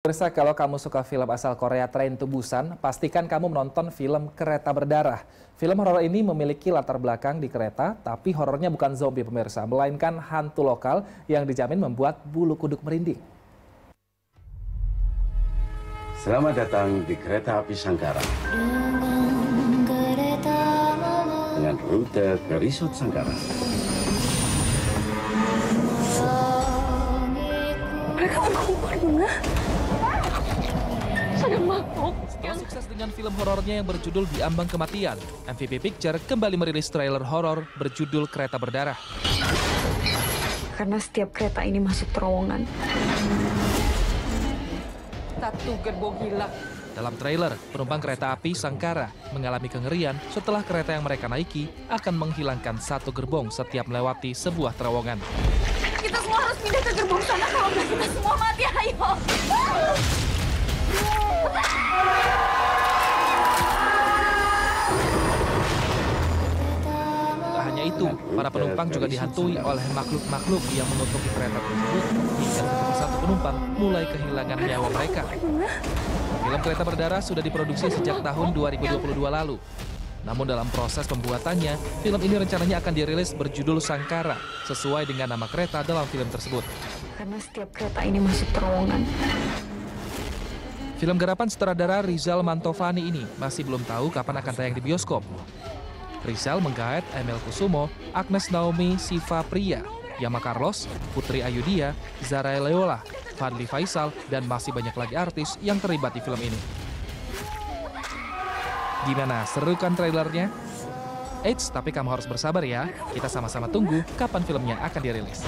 Pemirsa, kalau kamu suka film asal Korea Train to Busan, pastikan kamu menonton film Kereta Berdarah. Film horor ini memiliki latar belakang di kereta, tapi horornya bukan zombie pemirsa, melainkan hantu lokal yang dijamin membuat bulu kuduk merinding. Selamat datang di Kereta Api Sangkara dengan rute ke Resort Sangkara. Mereka keluar bunga. Setelah sukses dengan film horornya yang berjudul Di Ambang Kematian, MVP Picture kembali merilis trailer horor berjudul Kereta Berdarah. karena setiap kereta ini masuk terowongan. Satu gerbong hilang. Dalam trailer, penumpang kereta api Sangkara mengalami kengerian setelah kereta yang mereka naiki akan menghilangkan satu gerbong setiap melewati sebuah terowongan. Kita semua harus pindah ke gerbong sana kalau nggak kita semua mati. Ayo. Tak hanya itu, para penumpang juga dihantui oleh makhluk-makhluk yang menutupi kereta tersebut hingga satu persatu penumpang mulai kehilangan nyawa mereka. Film Kereta Berdarah sudah diproduksi sejak tahun 2022 lalu. Namun dalam proses pembuatannya, film ini rencananya akan dirilis berjudul Sangkara, sesuai dengan nama kereta dalam film tersebut. Karena setiap kereta ini masuk terowongan. Film garapan sutradara Rizal Mantovani ini masih belum tahu kapan akan tayang di bioskop. Rizal menggait Emil Kusumo, Agnes Naomi Siva Priya, Yama Carlos, Putri Ayudia, Zara Leola, Fadli Faisal, dan masih banyak lagi artis yang terlibat di film ini. Gimana, seru kan trailernya? Eits, tapi kamu harus bersabar ya. Kita sama-sama tunggu kapan filmnya akan dirilis.